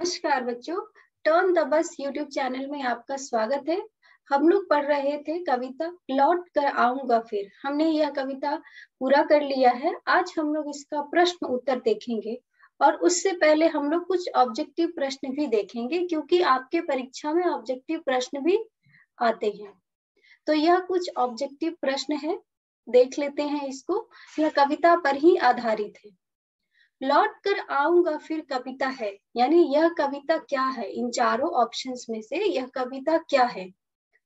नमस्कार बच्चों, turn the bus YouTube channel में आपका स्वागत है। हम लोग पढ़ रहे थे कविता लौट कर आऊँगा फिर। हमने यह कविता पूरा कर लिया है। आज हम लोग इसका प्रश्न उत्तर देखेंगे और उससे पहले हम लोग कुछ ऑब्जेक्टिव प्रश्न भी देखेंगे क्योंकि आपके परीक्षा में ऑब्जेक्टिव प्रश्न भी आते हैं। तो यह कुछ ऑब्जेक्टिव प्रश्न है। देख लेते हैं इसको। यह कविता पर ही आधारित है। लौट कर आऊँगा फिर कविता है। यानी यह कविता क्या है? इन चारों ऑप्शंस में से यह कविता क्या है?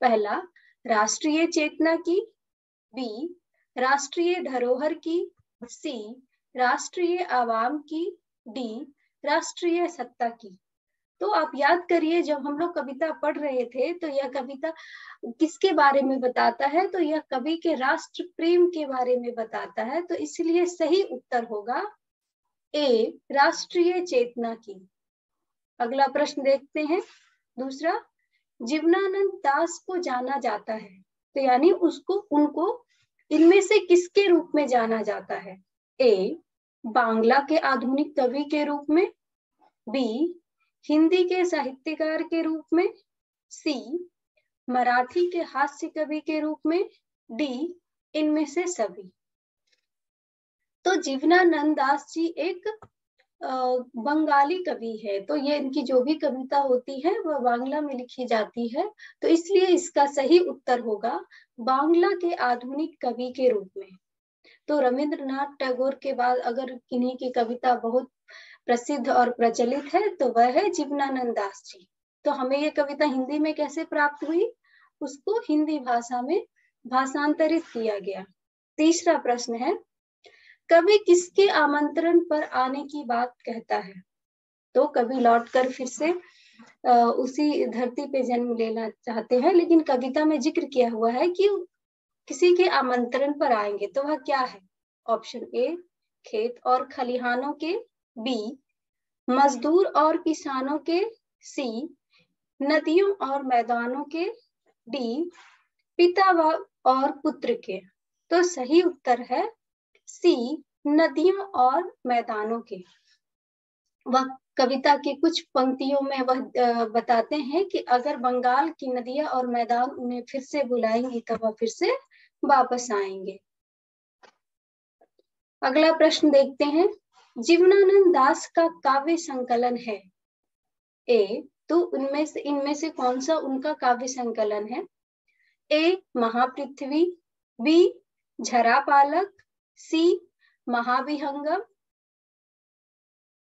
पहला, राष्ट्रीय चेतना की। बी, राष्ट्रीय धरोहर की। सी, राष्ट्रीय आवाम की। डी, राष्ट्रीय सत्ता की। तो आप याद करिए, जब हम लोग कविता पढ़ रहे थे तो यह कविता किसके बारे में बताता है? तो यह कवि के राष्ट्र प्रेम के बारे में बताता है। तो इसलिए सही उत्तर होगा ए राष्ट्रीय चेतना की। अगला प्रश्न देखते हैं। दूसरा, जीवनानंद दास को जाना जाता है तो यानी उसको, उनको इनमें से किसके रूप में जाना जाता है? ए बांग्ला के आधुनिक कवि के रूप में। बी हिंदी के साहित्यकार के रूप में। सी मराठी के हास्य कवि के रूप में। डी इनमें से सभी। तो जीवनानंद दास जी एक बंगाली कवि है। तो ये इनकी जो भी कविता होती है, वह बांग्ला में लिखी जाती है। तो इसलिए इसका सही उत्तर होगा, बांग्ला के आधुनिक कवि के रूप में। तो रविंद्रनाथ टैगोर के बाद अगर किन्हीं की कविता बहुत प्रसिद्ध और प्रचलित है तो वह है जीवनानंद दास जी। तो हमें ये कविता हिंदी में कैसे प्राप्त हुई? उसको हिंदी भाषा में भाषांतरित किया गया। तीसरा प्रश्न है कवि किसके आमंत्रण पर आने की बात कहता है? तो कवि लौट कर फिर से उसी धरती पे जन्म लेना चाहते हैं, लेकिन कविता में ज़िक्र किया हुआ है कि किसी के आमंत्रण पर आएँगे तो वह क्या है? ऑप्शन ए, खेत और खलिहानों के, बी, मजदूर और किसानों के, सी, नदियों और मैदानों के, डी, पिता व और पुत्र के। तो सही उत्तर है सी, नदियों और मैदानों के। वह कविता के कुछ पंक्तियों में वह बताते हैं कि अगर बंगाल की नदियाँ और मैदान उन्हें फिर से बुलाएँगी तो वह फिर से वापस आएँगे। अगला प्रश्न देखते हैं। जीवनानंद दास का काव्य संकलन है। ए तो उनमें से, इनमें से कौन सा उनका काव्य संकलन है? ए, महापृथ्वी। बी झरा पालक सी महाविहंगम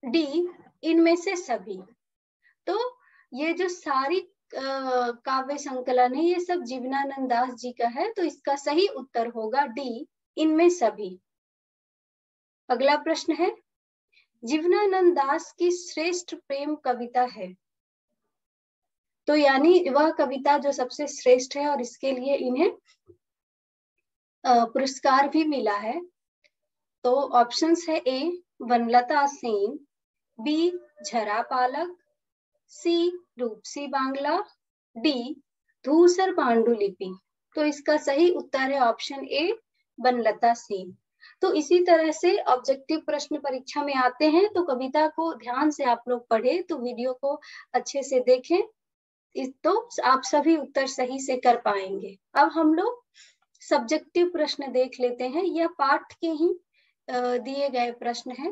डी, इनमें से सभी। तो ये जो सारी काव्य संकलन है, ये सब जीवनानंद दास जी का है तो इसका सही उत्तर होगा डी, इनमें सभी। अगला प्रश्न है, जीवनानंद दास की श्रेष्ठ प्रेम कविता है। तो यानी वह कविता जो सबसे श्रेष्ठ है और इसके लिए इन्हें पुरस्कार भी मिला है। तो ऑप्शंस है ए वनलता सेन बी झरा पालक सी रूपसी बांग्ला डी धूसर पांडुलिपि। तो इसका सही उत्तर है ऑप्शन ए वनलता सेन। तो इसी तरह से ऑब्जेक्टिव प्रश्न परीक्षा में आते हैं तो कविता को ध्यान से आप लोग पढ़े तो वीडियो को अच्छे से देखें। इस तो आप सभी उत्तर सही से कर पाएँगे। अब हम लोग सब्जेक्टिव प्रश्न देख लेते हैं, यह पाठ के ही दिए गए प्रश्न है।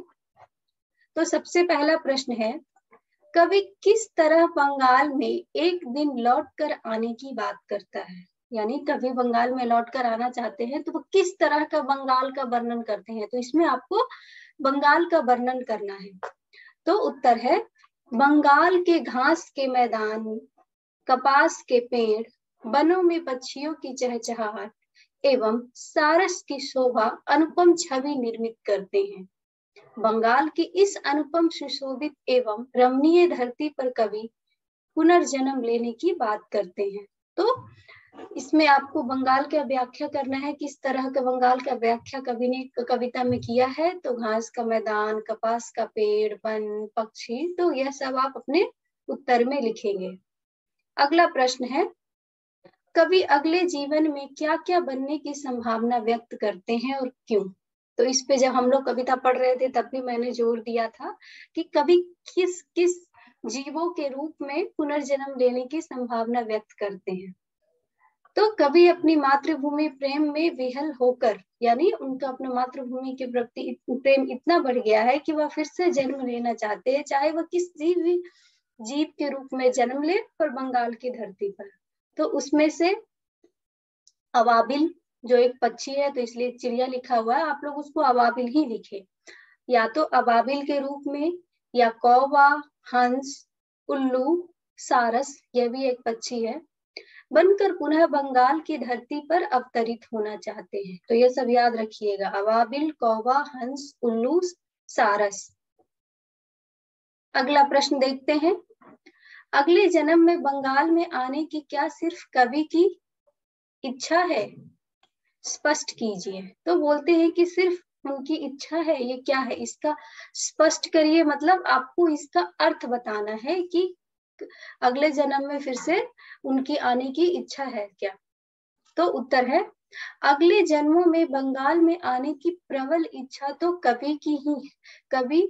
तो सबसे पहला प्रश्न है, कवि किस तरह बंगाल में एक दिन लौट कर आने की बात करता है? यानी कवि बंगाल में लौट कर आना चाहते हैं तो वो किस तरह का बंगाल का वर्णन करते हैं? तो इसमें आपको बंगाल का वर्णन करना है। तो उत्तर है, बंगाल के घास के मैदान, कपास के पेड़ बनों में पक्षियों की चहचहाहट एवं सारस की शोभा अनुपम छवि निर्मित करते हैं। बंगाल की इस अनुपम सुशोभित एवं रमणीय धरती पर कवि पुनर्जन्म लेने की बात करते हैं। तो इसमें आपको बंगाल का व्याख्या करना है, किस तरह का बंगाल का व्याख्या कवि ने कविता में किया है? तो घास का मैदान, कपास का पेड़, वन, पक्षी तो यह सब आप अपने उत्तर में लिखेंगे। अगला प्रश्न है कवि अगले जीवन में क्या क्या बनने की संभावना व्यक्त करते हैं और क्यों? तो इस पे जब हम लोग कविता पढ़ रहे थे, तब भी मैंने ज़ोर दिया था कि कवि किस किस जीवों के रूप में पुनर्जन्म लेने की संभावना व्यक्त करते हैं। तो कभी अपनी मातृभूमि प्रेम में विहल होकर, यानी उनका अपना मातृभूमि के प्रति प्रेम इतना बढ़ गया है कि वह फिर से जन्म लेना चाहते हैं, चाहे वह किस जीव जीव के रूप में जन्म ले पर बंगाल की धरती पर। तो उसमें से अवाबिल, जो एक पक्षी है तो इसलिए चिड़िया लिखा हुआ है, आप लोग उसको अवाबिल ही लिखे। या तो अबाबिल के रूप में, या कौवा, हंस, उल्लू, सारस, यह भी एक पक्षी है, बनकर पुनः बंगाल की धरती पर अवतरित होना चाहते हैं। तो यह सब याद रखिएगा, अवाबिल, कौवा, हंस, उल्लू, सारस। अगला प्रश्न देखते हैं। अगले जन्म में बंगाल में आने की क्या सिर्फ़ कवि की इच्छा है? स्पष्ट कीजिए। तो बोलते हैं कि सिर्फ़ उनकी इच्छा है, ये क्या है? इसका स्पष्ट करिए मतलब आपको इसका अर्थ बताना है कि अगले जन्म में फिर से उनकी आने की इच्छा है क्या? तो उत्तर है, अगले जन्मों में बंगाल में आने की प्रबल इच्छा तो कवि की ही कवि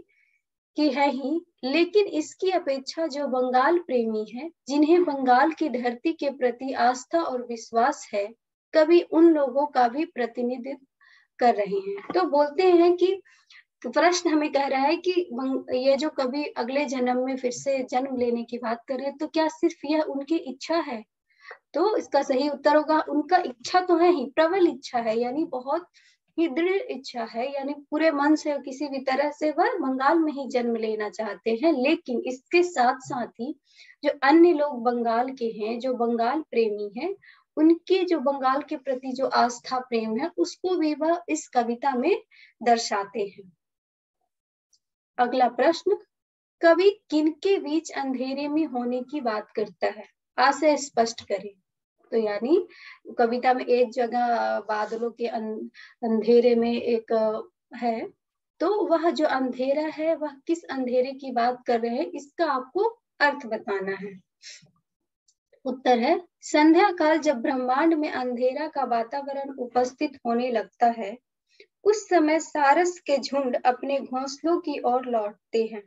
की है ही, लेकिन इसकी अपेक्षा जो बंगाल प्रेमी है, जिन्हें बंगाल की धरती के प्रति आस्था और विश्वास है, कभी उन लोगों का भी प्रतिनिधित्व कर रहे हैं। तो बोलते हैं कि प्रश्न हमें कह रहा है कि ये जो कभी अगले जन्म में फिर से जन्म लेने की बात कर रहे हैं तो क्या सिर्फ़ यह उनकी इच्छा है? तो इसका सही उत्तर होगा, उनका इच्छा तो है ही, प्रबल इच्छा है, यानी बहुत ही दृढ़ इच्छा है, यानी पूरे मन से किसी भी तरह से वह बंगाल में ही जन्म लेना चाहते हैं। लेकिन इसके साथ साथ ही जो अन्य लोग बंगाल के हैं, जो बंगाल प्रेमी हैं, उनके जो बंगाल के प्रति जो आस्था प्रेम है, उसको भी वह इस कविता में दर्शाते हैं। अगला प्रश्न, कवि किनके बीच अंधेरे में होने की बात करता है? आशय स्पष्ट करें। तो यानी कविता में एक जगह बादलों के अं-, अंधेरे में एक है। तो वह जो अंधेरा है वह किस अंधेरे की बात कर रहे हैं इसका आपको अर्थ बताना है। उत्तर है संध्या काल जब ब्रह्मांड में अंधेरा का वातावरण उपस्थित होने लगता है उस समय सारस के झुंड अपने घोंसलों की ओर लौटते हैं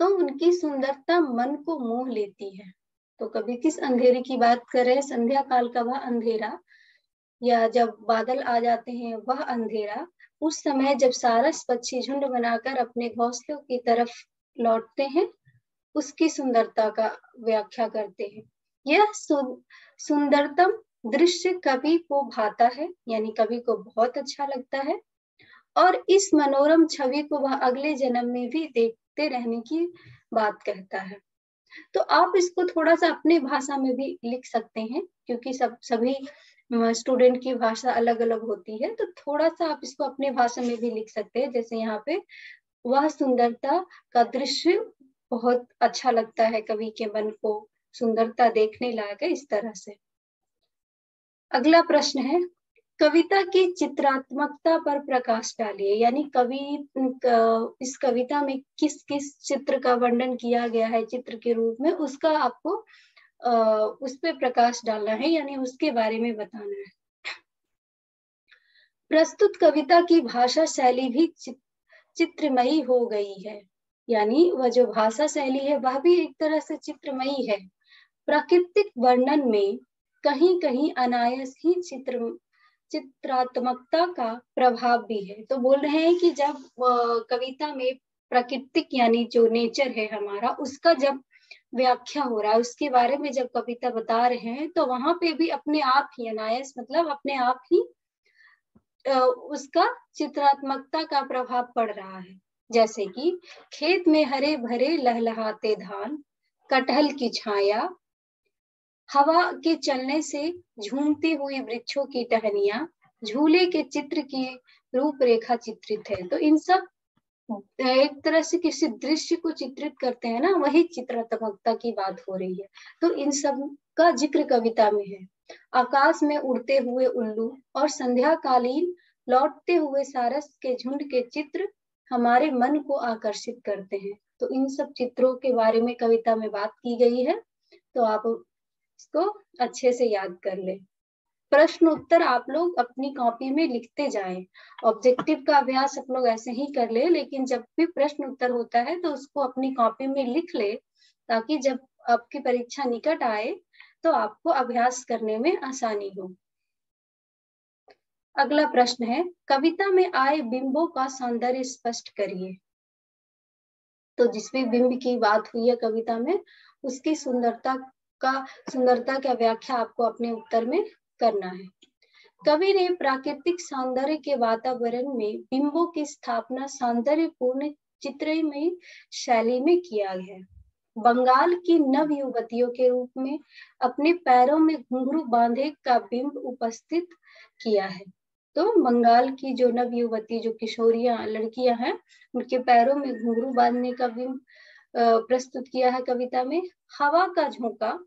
तो उनकी सुंदरता मन को मोह लेती है। तो कभी किस अंधेरे की बात करें? संध्या काल का वह अंधेरा, या जब बादल आ जाते हैं, वह अंधेरा। उस समय जब सारस पक्षी झुंड बनाकर अपने घोंसलों की तरफ़ लौटते हैं, उसकी सुंदरता का व्याख्या करते हैं। यह सुंदरतम दृश्य कवि को भाता है, यानी कवि को बहुत अच्छा लगता है। और इस मनोरम छवि को वह अगले जन्म में भी देखते रहने की बात कहता है। तो आप इसको थोड़ा सा अपने भाषा में भी लिख सकते हैं, क्योंकि सब, सभी स्टूडेंट की भाषा अलग अलग होती है तो थोड़ा सा आप इसको अपने भाषा में भी लिख सकते हैं। जैसे यहाँ पे, वह सुंदरता का दृश्य बहुत अच्छा लगता है कवि के मन को, सुंदरता देखने लायक है, इस तरह से। अगला प्रश्न है कविता की चित्रात्मकता पर प्रकाश डालिए, यानी कवि इस कविता में किस किस चित्र का वर्णन किया गया है, चित्र के रूप में, उसका आपको उस पर प्रकाश डालना है, यानी उसके बारे में बताना है। प्रस्तुत कविता की भाषा शैली भी चित्रमयी हो गई है, यानी वह जो भाषा शैली है, वह भी एक तरह से चित्रमयी है। प्राकृतिक वर्णन में कहीं कहीं अनायस ही चित्र चित्रात्मकता का प्रभाव भी है। तो बोल रहे हैं कि जब कविता में प्राकृतिक यानी जो नेचर है हमारा, उसका जब व्याख्या हो रहा है, उसके बारे में जब कविता बता रहे हैं तो वहाँ पे भी अपने आप ही अनायस मतलब अपने आप ही उसका चित्रात्मकता का प्रभाव पड़ रहा है। जैसे कि, खेत में हरे भरे लहलहाते धान, कटहल की छाया हवा के चलने से झूमती हुई वृक्षों की टहनिया, झूले के चित्र की रूपरेखा चित्रित है। तो इन सब, एक तरह से किसी दृश्य को चित्रित करते हैं ना, वही चित्रात्मकता की बात हो रही है। तो इन सब का ज़िक्र कविता में है। आकाश में उड़ते हुए उल्लू और संध्या कालीन लौटते हुए सारस के झुंड के चित्र हमारे मन को आकर्षित करते हैं। तो इन सब चित्रों के बारे में कविता में बात की गई है। तो आप इसको अच्छे से याद कर ले। प्रश्न उत्तर आप लोग अपनी कॉपी में लिखते जाएँ। ऑब्जेक्टिव का अभ्यास आप लोग ऐसे ही कर ले, लेकिन जब भी प्रश्न उत्तर होता है तो उसको अपनी कॉपी में लिख ले, ताकि जब आपकी परीक्षा निकट आए तो आपको अभ्यास करने में आसानी हो। अगला प्रश्न है, कविता में आए बिंबों का सौंदर्य स्पष्ट करिए। तो जिस भी बिंब की बात हुई है कविता में, उसकी सुंदरता का सुंदरता का व्याख्या आपको अपने उत्तर में करना है। कवि ने प्राकृतिक सौंदर्य के वातावरण में बिंबों की स्थापना सौंदर्यपूर्ण चित्रमय शैली में किया है। बंगाल की नव युवतियों के रूप में अपने पैरों में घुंघरू बांधे का बिंब उपस्थित किया है। तो बंगाल की जो नव युवती जो किशोरिया, लड़कियाँ हैं, उनके पैरों में घुंघरू बांधने का भी प्रस्तुत किया है कविता में, हवा का झोंका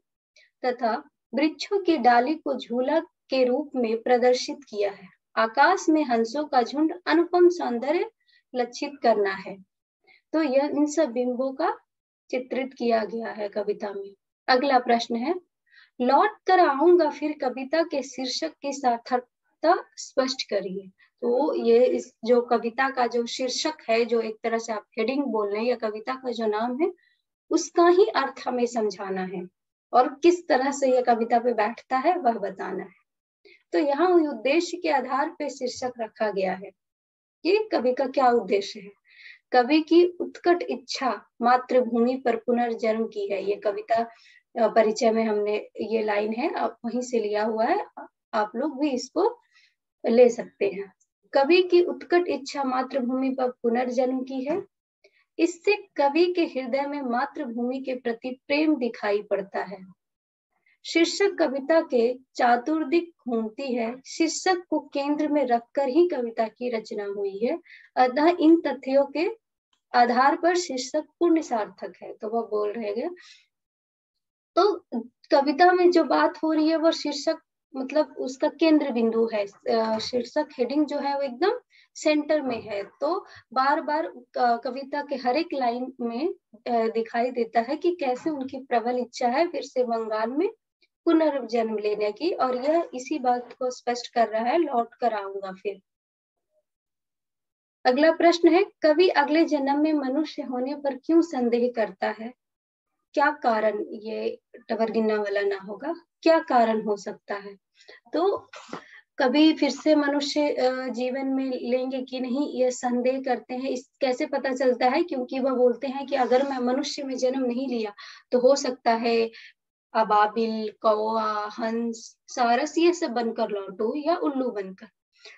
तथा वृक्षों की डाली को झूला के रूप में प्रदर्शित किया है। आकाश में हंसों का झुंड अनुपम सौंदर्य लक्षित करना है। तो यह इन सब बिंबों का चित्रित किया गया है कविता में। अगला प्रश्न है, लौट कर आऊँगा फिर कविता के शीर्षक की सार्थकता स्पष्ट करिए। तो ये इस जो कविता का जो शीर्षक है, जो एक तरह से आप हेडिंग बोल रहे हैं, या कविता का जो नाम है, उसका ही अर्थ हमें समझाना है। और किस तरह से यह कविता पे बैठता है, वह बताना है। तो यहाँ उद्देश्य के आधार पर शीर्षक रखा गया है। कि कवि का क्या उद्देश्य है? कवि की उत्कट इच्छा मातृभूमि पर पुनर्जन्म की है। ये कविता परिचय में हमने ये लाइन है, आप वहीं से लिया हुआ है। आप लोग भी इसको ले सकते हैं। कवि की उत्कट इच्छा मातृभूमि पर पुनर्जन्म की है। इससे कवि के हृदय में मातृभूमि के प्रति प्रेम दिखाई पड़ता है। शीर्षक कविता के चातुर्दिक घूमती है। शीर्षक को केंद्र में रखकर ही कविता की रचना हुई है। अतः इन तथ्यों के आधार पर शीर्षक पूर्ण सार्थक है। तो वह बोल रहे हैं। तो कविता में जो बात हो रही है, वह शीर्षक मतलब उसका केंद्र बिंदु है शीर्षक हेडिंग जो है वो एकदम सेंटर में है। तो बार बार कविता के हर एक लाइन में दिखाई देता है कि कैसे उनकी प्रबल इच्छा है फिर से बंगाल में पुनर्जन्म लेने की। और यह इसी बात को स्पष्ट कर रहा है, लौट कर आऊँगा फिर। अगला प्रश्न है, कवि अगले जन्म में मनुष्य होने पर क्यों संदेह करता है? क्या कारण ये टवरगिन्ना वाला ना होगा? क्या कारण हो सकता है? तो कभी फिर से मनुष्य जीवन में लेंगे कि नहीं, ये संदेह करते हैं। इस कैसे पता चलता है? क्योंकि वह बोलते हैं कि अगर मैं मनुष्य में जन्म नहीं लिया तो हो सकता है अबाबिल कौआ हंस, सारस, ये सब बनकर लौटू या उल्लू बनकर।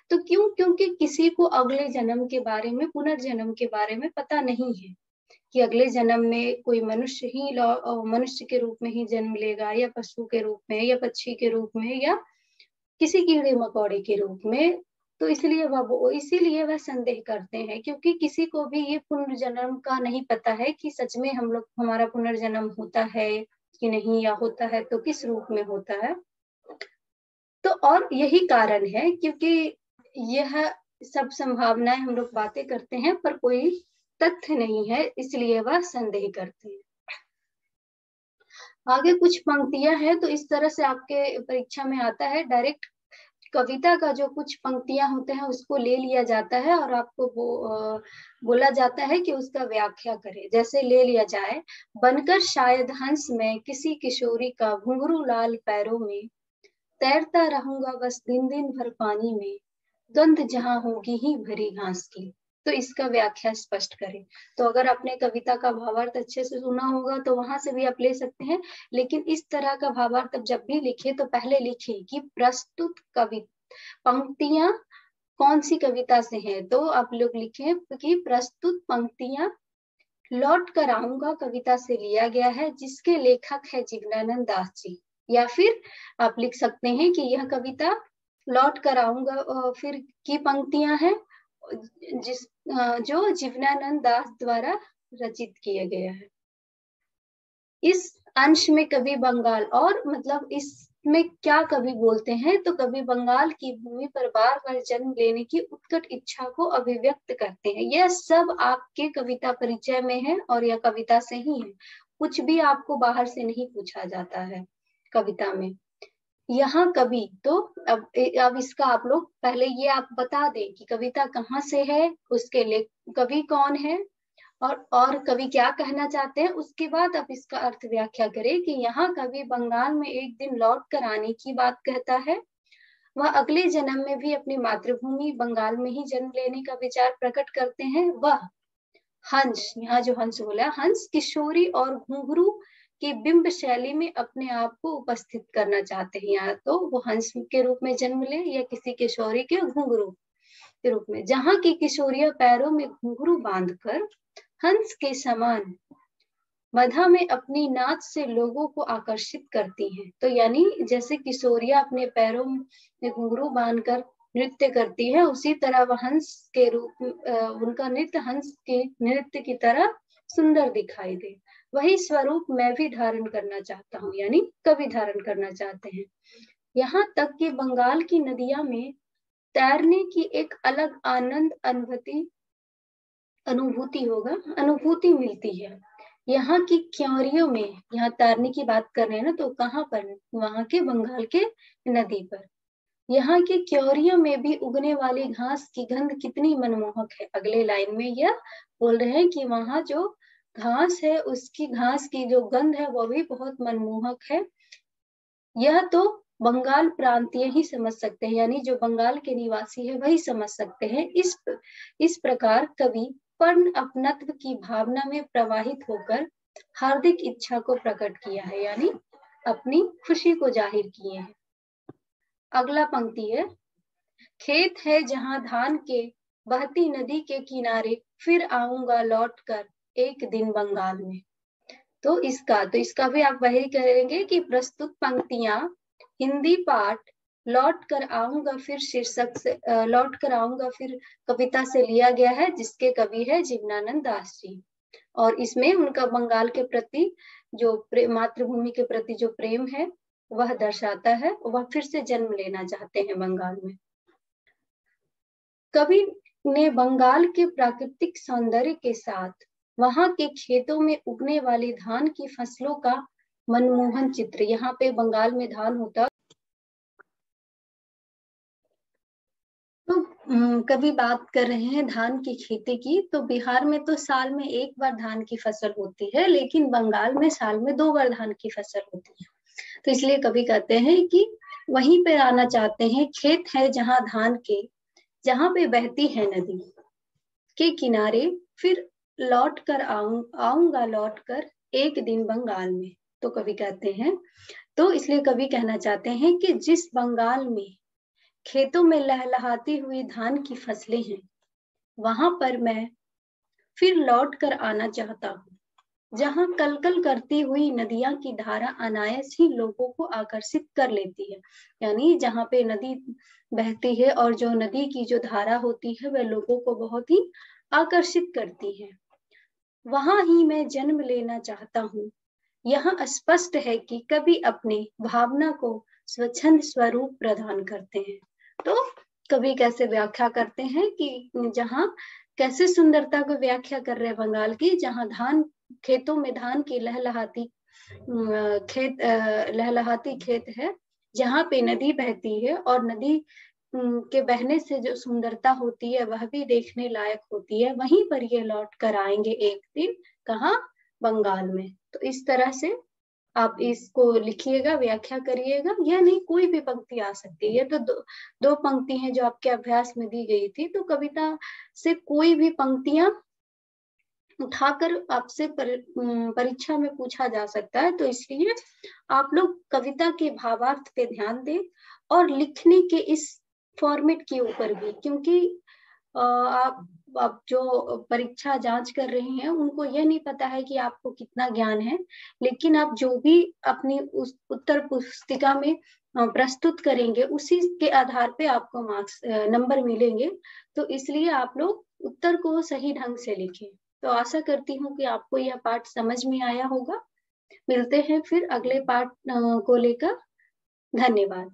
तो क्यों? क्योंकि किसी को अगले जन्म के बारे में, पुनर्जन्म के बारे में पता नहीं है। कि अगले जन्म में कोई मनुष्य ही मनुष्य के रूप में ही जन्म लेगा या पशु के रूप में या पक्षी के रूप में या किसी कीड़े मकोड़े के रूप में। तो इसलिए वह इसीलिए वह संदेह करते हैं क्योंकि किसी को भी ये पुनर्जन्म का नहीं पता है कि सच में हम लोग, हमारा पुनर्जन्म होता है कि नहीं या होता है तो किस रूप में होता है। तो और यही कारण है क्योंकि यह सब संभावनाएँ हम लोग बातें करते हैं पर कोई तथ्य नहीं है, इसलिए वह संदेह करते हैं। आगे कुछ पंक्तियाँ हैं तो इस तरह से आपके परीक्षा में आता है। डायरेक्ट कविता का जो कुछ पंक्तियाँ होते हैं, उसको ले लिया जाता है और आपको वो बोला जाता है कि उसका व्याख्या करे। जैसे ले लिया जाए, बनकर शायद हंस में किसी किशोरी का घुंघरू लाल पैरों में, तैरता रहूँगा बस दिन दिन भर पानी में, गंध जहाँ होगी ही भरी घास की। तो इसका व्याख्या स्पष्ट करें। तो अगर आपने कविता का भावार्थ अच्छे से सुना होगा तो वहाँ से भी आप ले सकते हैं। लेकिन इस तरह का भावार्थ जब भी लिखे तो पहले लिखे कि प्रस्तुत कवि, पंक्तियाँ कौन सी कविता से है? तो आप लोग लिखे कि प्रस्तुत पंक्तियाँ लौट कर आऊँगा कविता से लिया गया है, जिसके लेखक है जिग्नानंद दास जी। या फिर आप लिख सकते हैं कि यह कविता लौट कर आऊँगा फिर की पंक्तियाँ हैं? जिस जो जीवनानंद दास द्वारा रचित किया गया है। इस अंश में कवि बंगाल और मतलब इसमें क्या कवि बोलते हैं तो कवि बंगाल की भूमि पर बार बार जन्म लेने की उत्कट इच्छा को अभिव्यक्त करते हैं। यह सब आपके कविता परिचय में है और यह कविता से ही है। कुछ भी आपको बाहर से नहीं पूछा जाता है कविता में। यहाँ कवि तो अब अब इसका आप लोग पहले ये आप बता दें कि कविता कहाँ से है, उसके लिए कवि कौन है और और कवि क्या कहना चाहते हैं, उसके बाद आप इसका अर्थ व्याख्या करें कि यहाँ कवि बंगाल में एक दिन लौट कर आने की बात कहता है। वह अगले जन्म में भी अपनी मातृभूमि बंगाल में ही जन्म लेने का विचार प्रकट करते हैं। वह हंस, यहाँ जो हंस बोला, हंस, किशोरी और घुंघरू की बिंब शैली में अपने आप को उपस्थित करना चाहते हैं, या तो वो हंस के रूप में जन्म ले, या किसी किशोरी के घुंघरू के रूप में। जहाँ की किशोरिया पैरों में घुंघरू बांधकर हंस के समान मधा में अपनी नाच से लोगों को आकर्षित करती हैं। तो यानी जैसे किशोरिया अपने पैरों में घुंघरू बांधकर नृत्य करती है, उसी तरह वह हंस के रूप उनका नृत्य हंस के नृत्य की तरह सुंदर दिखाई दे। वही स्वरूप मैं भी धारण करना चाहता हूँ, यानी कवि धारण करना चाहते हैं। यहाँ तक कि बंगाल की नदिया में तैरने की एक अलग आनंद अनुभूति अनुभूति होगा, अनुभूति मिलती है। यहाँ की क्योरियों में, यहाँ तैरने की बात कर रहे हैं ना तो कहाँ पर? वहाँ के बंगाल के नदी पर। यहाँ की क्योरियों में भी उगने वाली घास की गंध कितनी मनमोहक है। अगले लाइन में यह बोल रहे हैं कि वहाँ जो घास है, उसकी घास की जो गंध है, वो भी बहुत मनमोहक है। यह तो बंगाल प्रांतीय ही समझ सकते हैं, यानी जो बंगाल के निवासी है, वही समझ सकते हैं। इस इस प्रकार कवि पर्ण अपनत्व की भावना में प्रवाहित होकर हार्दिक इच्छा को प्रकट किया है, यानी अपनी खुशी को ज़ाहिर किए हैं। अगला पंक्ति है, खेत है जहाँ धान के, बहती नदी के किनारे, फिर आऊँगा लौट कर एक दिन बंगाल में। तो इसका तो इसका भी आप वही करेंगे कि प्रस्तुत पंक्तियाँ हिंदी पाठ, लौट कर आऊँगा फिर शीर्षक से लौट कर आऊँगा फिर कविता से लिया गया है, जिसके कवि है जीवनानंद दास जी। और इसमें उनका बंगाल के प्रति जो मातृभूमि के प्रति जो प्रेम है, वह दर्शाता है, वह फिर से जन्म लेना चाहते हैं बंगाल में। कवि ने बंगाल के प्राकृतिक सौंदर्य के साथ वहाँ के खेतों में उगने वाली धान की फ़सलों का मनमोहन चित्र। यहाँ पे बंगाल में धान होता तो कभी बात कर रहे हैं धान की खेती की तो बिहार में तो साल में एक बार धान की फ़सल होती है, लेकिन बंगाल में साल में दो बार धान की फ़सल होती है। तो इसलिए कभी कहते हैं कि वहीं पे आना चाहते हैं, खेत है जहाँ धान के, जहाँ पे बहती है नदी के किनारे, फिर लौट कर आऊँ, आऊँगा लौट कर एक दिन बंगाल में। तो कवि कहते हैं तो इसलिए कवि कहना चाहते हैं कि जिस बंगाल में खेतों में लहलहाती हुई धान की फ़सलें हैं, वहाँ पर मैं फिर लौट कर आना चाहता हूँ। जहाँ कलकल करती हुई नदियाँ की धारा अनायस ही लोगों को आकर्षित कर लेती है। यानी जहाँ पे नदी बहती है और जो नदी की जो धारा होती है, वह लोगों को बहुत ही आकर्षित करती है। वहाँ ही मैं जन्म लेना चाहता हूँ। यह स्पष्ट है कि कभी अपने भावना को स्वच्छंद स्वरूप प्रदान करते हैं। तो कभी कैसे व्याख्या करते हैं कि जहाँ कैसे सुंदरता को व्याख्या कर रहे हैं बंगाल की, जहाँ धान खेतों में धान की लहलहाती खेत लहलहाती खेत है, जहाँ पे नदी बहती है और नदी के बहने से जो सुंदरता होती है वह भी देखने लायक होती है। वहीं पर ये लौट कर आएँगे एक दिन कहा? बंगाल में। तो इस तरह से आप इसको लिखिएगा व्याख्या करिएगा। या नहीं कोई भी पंक्ति आ सकती है। ये तो दो, दो पंक्ति हैं जो आपके अभ्यास में दी गई थी। तो कविता से कोई भी पंक्तियाँ उठाकर आपसे पर, परीक्षा में पूछा जा सकता है। तो इसलिए आप लोग कविता के भावार्थ पे ध्यान दें और लिखने के इस फॉर्मेट के ऊपर भी, क्योंकि आप आप जो परीक्षा जाँच कर रहे हैं, उनको यह नहीं पता है कि आपको कितना ज्ञान है, लेकिन आप जो भी अपनी उस उत्तर पुस्तिका में प्रस्तुत करेंगे, उसी के आधार पे आपको मार्क्स नंबर मिलेंगे तो इसलिए आप लोग उत्तर को सही ढंग से लिखें। तो आशा करती हूँ कि आपको यह पाठ समझ में आया होगा। मिलते हैं फिर अगले पाठ को लेकर। धन्यवाद।